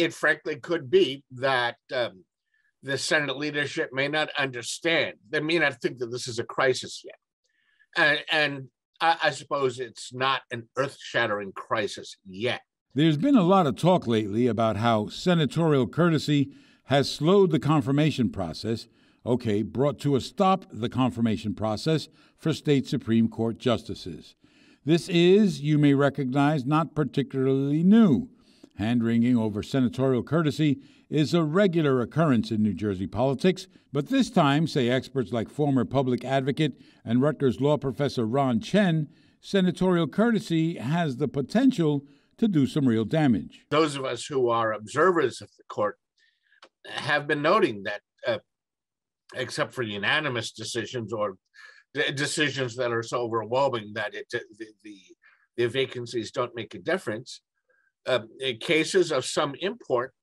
it frankly could be that um, the Senate leadership may not understand. They may not think that this is a crisis yet. And, and I, I suppose it's not an earth shattering crisis yet. There's been a lot of talk lately about how senatorial courtesy has slowed the confirmation process. Okay, brought to a stop the confirmation process for state Supreme Court justices. This is, you may recognize, not particularly new. Hand wringing over senatorial courtesy is a regular occurrence in New Jersey politics, but this time, say experts like former public advocate and Rutgers law professor Ron Chen, senatorial courtesy has the potential to do some real damage. Those of us who are observers of the court have been noting that, uh, except for unanimous decisions or decisions that are so overwhelming that it, the, the, the vacancies don't make a difference, uh, cases of some import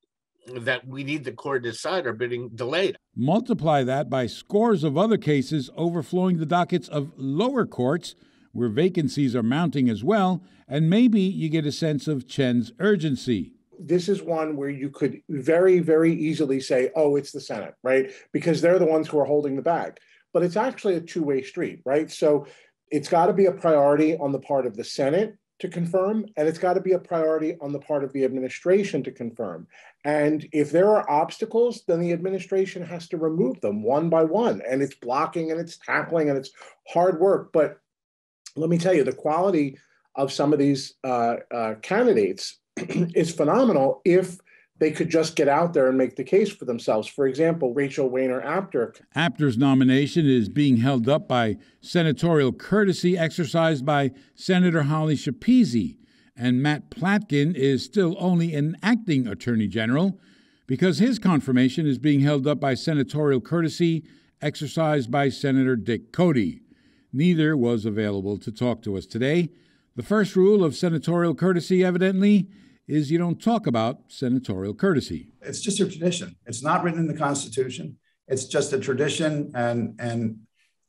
that we need the court to decide are being delayed. Multiply that by scores of other cases overflowing the dockets of lower courts where vacancies are mounting as well, and maybe you get a sense of Chen's urgency. This is one where you could very, very easily say, oh, it's the Senate, right? Because they're the ones who are holding the bag. But it's actually a two way street, right? So it's got to be a priority on the part of the Senate to confirm, and it's got to be a priority on the part of the administration to confirm. And if there are obstacles, then the administration has to remove them one by one. And it's blocking and it's tackling and it's hard work. But let me tell you, the quality of some of these uh, uh, candidates is phenomenal if they could just get out there and make the case for themselves. For example, Rachel Wainer Apter. Apter's nomination is being held up by senatorial courtesy exercised by Senator Holly Schepisi, and Matt Platkin is still only an acting attorney general because his confirmation is being held up by senatorial courtesy exercised by Senator Dick Codey. Neither was available to talk to us today. The first rule of senatorial courtesy, evidently, is you don't talk about senatorial courtesy. It's just a tradition. It's not written in the Constitution. It's just a tradition. And, and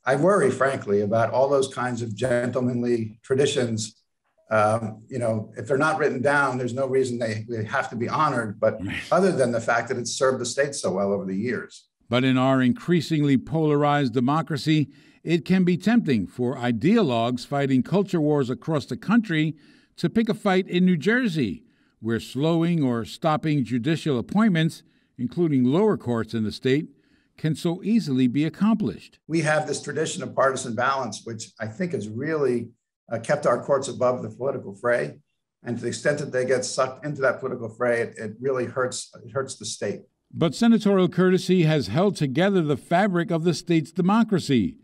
I worry, frankly, about all those kinds of gentlemanly traditions. Um, you know, if they're not written down, there's no reason they, they have to be honored. But other than the fact that it's served the state so well over the years. But in our increasingly polarized democracy, it can be tempting for ideologues fighting culture wars across the country to pick a fight in New Jersey where slowing or stopping judicial appointments, including lower courts in the state, can so easily be accomplished. We have this tradition of partisan balance, which I think has really uh, kept our courts above the political fray. And to the extent that they get sucked into that political fray, it, it really hurts, it hurts the state. But senatorial courtesy has held together the fabric of the state's democracy,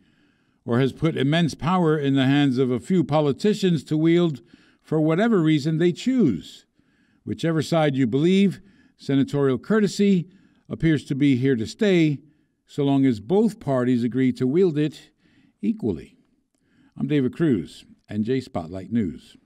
or has put immense power in the hands of a few politicians to wield for whatever reason they choose. Whichever side you believe, senatorial courtesy appears to be here to stay so long as both parties agree to wield it equally. I'm David Cruz, NJ Spotlight News.